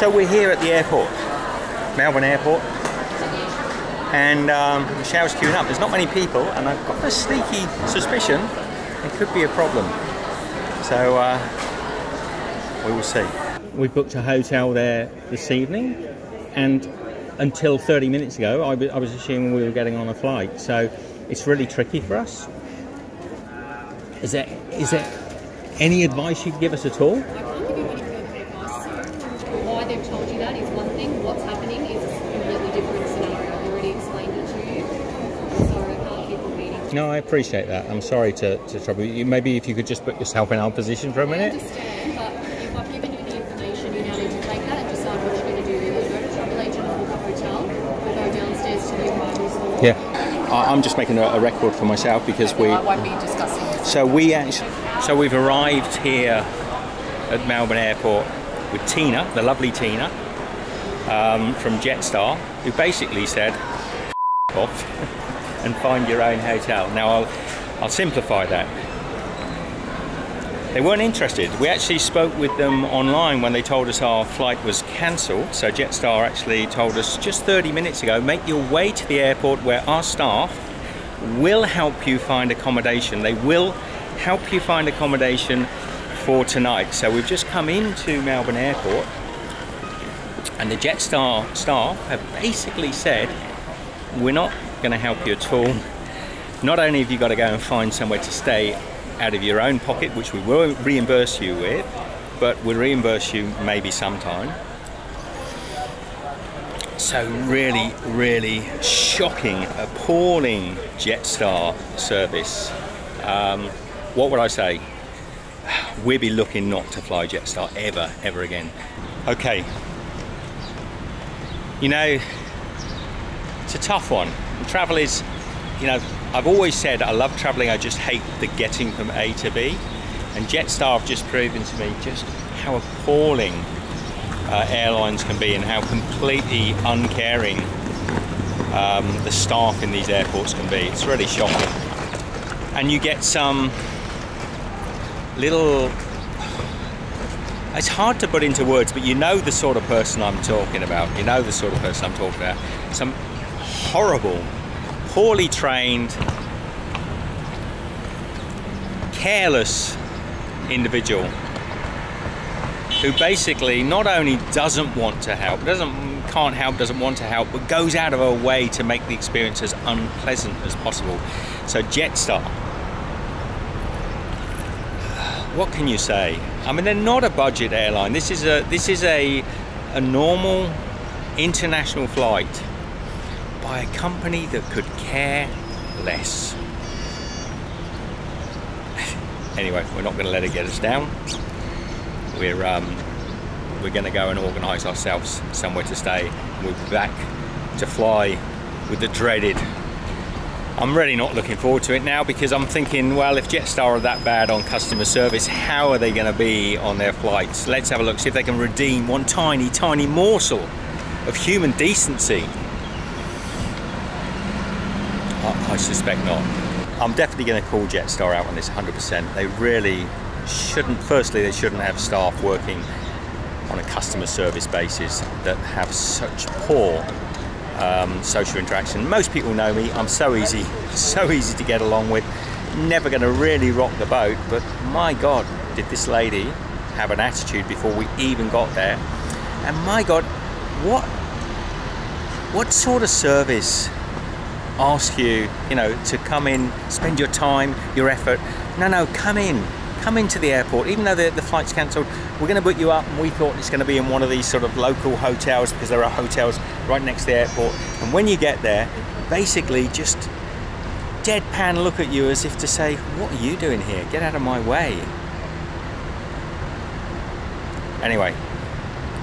So we're here at the airport, Melbourne Airport, and um, Michelle's queuing up. There's not many people, and I've got a sneaky suspicion it could be a problem. So uh, we will see. We booked a hotel there this evening, and until 30 minutes ago, I was- I was assuming we were getting on a flight. So it's really tricky for us. Is there is there any advice you can give us at all? I can't give you any further advice. Why they've told you that is one thing. What's happening is a completely different scenario. I've already explained it to you. I'm sorry, I can't keep repeating. No, I appreciate that. I'm sorry to, to trouble you. Maybe if you could just put yourself in our position for a minute. understand, but if I've given you the information, you now need to take that and decide what you're going to do. Either go to travel agent or book a hotel, or go downstairs to the. Yeah, I- I'm just making a, record for myself because we. I won't be discussing this. So we actually, so we've arrived here at Melbourne Airport with Tina, the lovely Tina, um, from Jetstar, who basically said, off and find your own hotel. Now I'll, I'll simplify that. They weren't interested. We actually spoke with them online when they told us our flight was cancelled. So Jetstar actually told us just 30 minutes ago, make your way to the airport where our staff will help you find accommodation. They will help you find accommodation for tonight. So we've just come into Melbourne Airport and the Jetstar staff have basically said, we're not going to help you at all. Not only have you got to go and find somewhere to stay out of your own pocket, which we will reimburse you with, but we'll reimburse you maybe sometime. So really, really shocking, appalling Jetstar service. Um, what would I say? We'll be looking not to fly Jetstar ever, ever again. Okay. You know, it's a tough one. Travel is, you know, I've always said I love traveling, I just hate the getting from A to B. And Jetstar have just proven to me just how appalling uh, airlines can be and how completely uncaring um, the staff in these airports can be. It's really shocking. And you get some little. It's hard to put into words, but you know the sort of person I'm talking about. You know the sort of person I'm talking about. Some horrible, poorly trained, careless individual who basically not only doesn't want to help, doesn't can't help, doesn't want to help, but goes out of her way to make the experience as unpleasant as possible. So Jetstar, what can you say? I mean, they're not a budget airline. This is a this is a a normal international flight by a company that could care less. anyway, we're not going to let it get us down. We're um, we're going to go and organise ourselves somewhere to stay. We'll be back to fly with the dreaded. I'm really not looking forward to it now because I'm thinking, well, if Jetstar are that bad on customer service, how are they going to be on their flights? Let's have a look, see if they can redeem one tiny, tiny morsel of human decency. I, I suspect not. I'm definitely going to call Jetstar out on this 100%. They really shouldn't, firstly, they shouldn't have staff working on a customer service basis that have such poor um, social interaction. Most people know me, I'm so easy, so easy to get along with, never going to really rock the boat, but my God, did this lady have an attitude before we even got there. And my God, what, what sort of service ask you, you know, to come in, spend your time, your effort. No, no, come in. Come into the airport. Even though the, the flight's cancelled, we're going to book you up and we thought it's going to be in one of these sort of local hotels because there are hotels right next to the airport. And when you get there, basically just deadpan look at you as if to say, what are you doing here? Get out of my way. Anyway,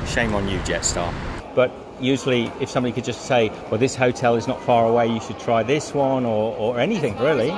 shame on you, Jetstar. But usually, if somebody could just say, well, this hotel is not far away, you should try this one, or, or anything, really.